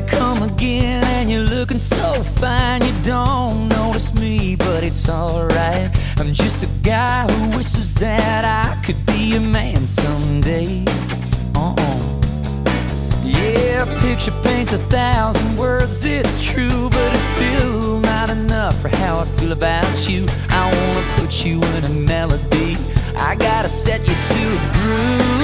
come again and you're looking so fine. You don't notice me, but it's alright. I'm just a guy who wishes that I could be a man someday. Uh-uh. Yeah, picture paints a thousand words, it's true, but it's still not enough for how I feel about you. I wanna put you in a melody. I gotta set you to a groove.